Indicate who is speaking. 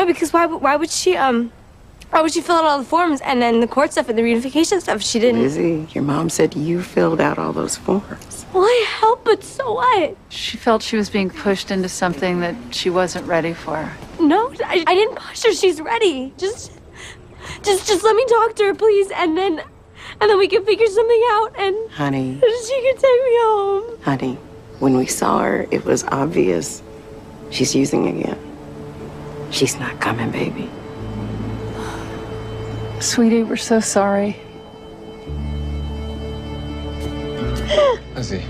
Speaker 1: No, because why? would- Why would she? Um, why would she fill out all the forms and then the court stuff and the reunification stuff? She didn't.
Speaker 2: Lizzie, your mom said you filled out all those forms.
Speaker 1: Well, I help, but so what?
Speaker 3: She felt she was being pushed into something that she wasn't ready for.
Speaker 1: No, I, I didn't push her. She's ready. Just, just, just let me talk to her, please, and then, and then we can figure something out, and
Speaker 2: Honey,
Speaker 1: she can take me home.
Speaker 2: honey, when we saw her, it was obvious. She's using again. She's not coming, baby.
Speaker 3: Sweetie, we're so sorry.
Speaker 4: Lizzie,